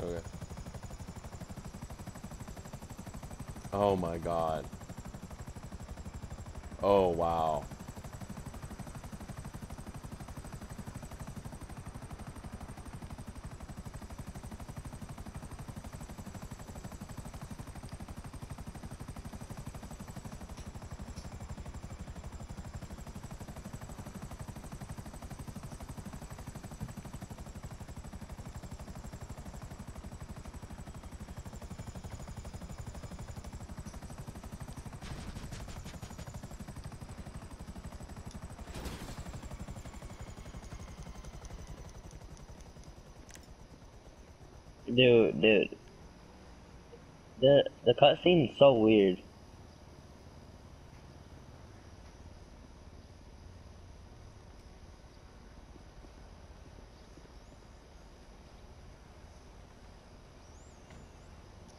Okay. Oh my god. Oh wow. Dude, dude. The the cutscene is so weird.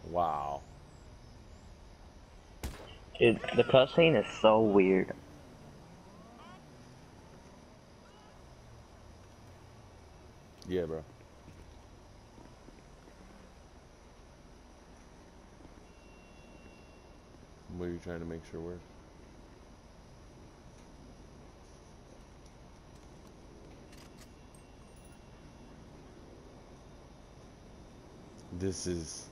Wow. Dude, the cutscene is so weird. Yeah, bro. Are trying to make sure works? This is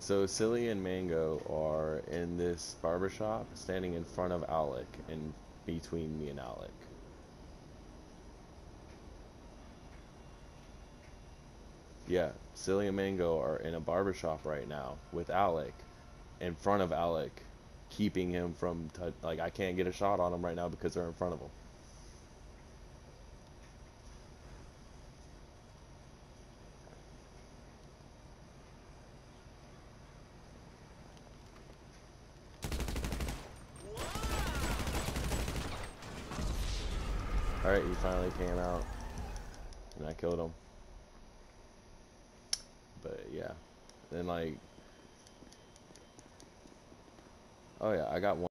so Silly and Mango are in this barbershop standing in front of Alec and between me and Alec. Yeah, Silly and Mango are in a barbershop right now with Alec in front of Alec, keeping him from tou- like I can't get a shot on him right now because they're in front of him. All right, he finally came out, and I killed him. But yeah, then like, oh yeah, I got one.